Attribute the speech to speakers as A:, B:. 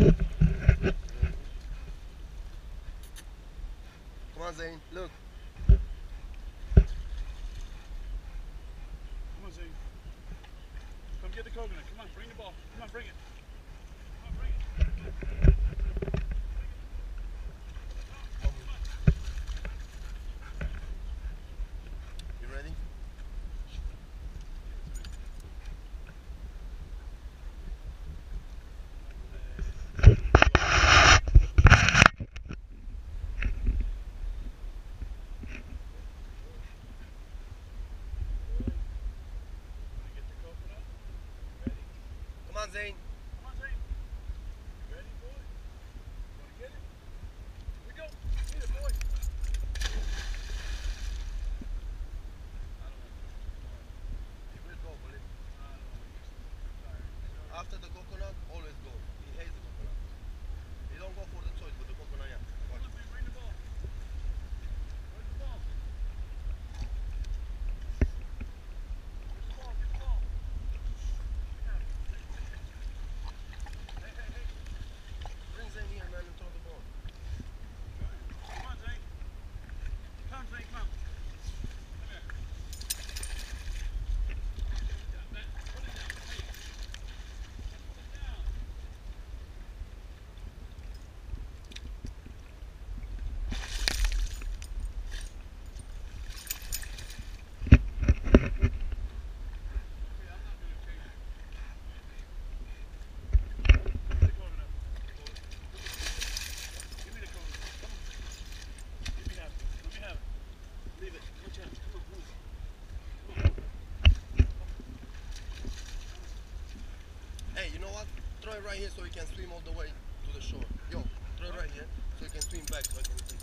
A: Come on, Zane. Look. Come on, Zane. Come get the coconut.
B: Come on,
A: bring the ball. Come on, bring it. Come on, bring it.
B: 全員 right here so you can swim all the way to the shore. Yo, throw right here so you can swim back so I can